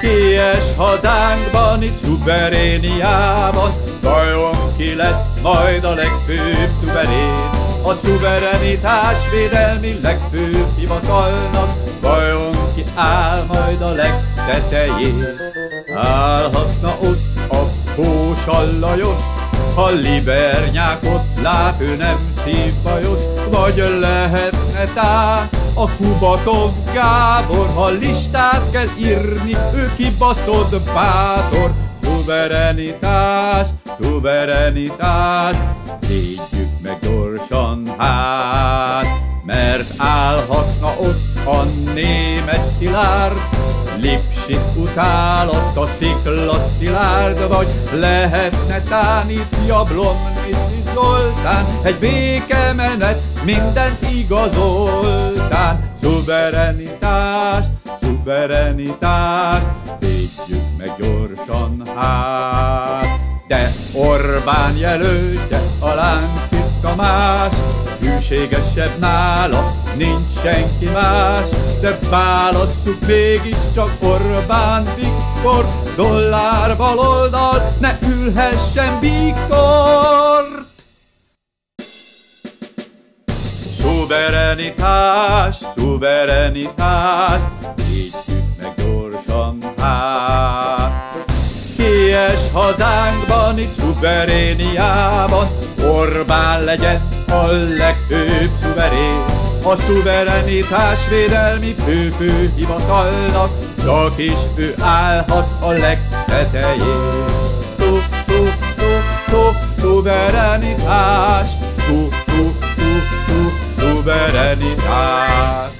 Kies hazánkban, itt szuveréniában, vajon ki lesz majd a legfőbb szuverén? A szuverenitás védelmi legfőbb hivatalnak, vajon ki áll majd a legtetején? Állhatna ott a Lajos, ha libernyákot lát, ő nem szívbajos, vagy lehetne tán a Kubatov Gábor, ha listát kell írni, ő kibaszott bátor. Szuverenitás, szuverenitás, védjük meg gyorsan hát, mert állhatna ott a német szilárd, Lipsit utálott a szikla szilárd, vagy lehetne tán itt Jablon, itt Zoltán, egy békemenet mindent igazoltán. Szuverenitás, szuverenitás, védjük meg gyorsan hát. De Orbán jelöltje a láncit Tamás, hűségesebb nála nincs senki más, de válasszuk mégiscsak Orbán Viktor, dollár baloldal, ne ülhessen Viktor! Szuverenitás, szuverenitás, védjük meg gyorsan hát. Kies hazánkban, itt szuveréniában, Orbán legyen a legfőbb szuverén. A szuverenitás védelmi fő-fő hivatalnak, csak is ő állhat a legtetején. Szú, szú, szú, szú, szuverenitás, szú, szú, szú, szú, szuverenitás.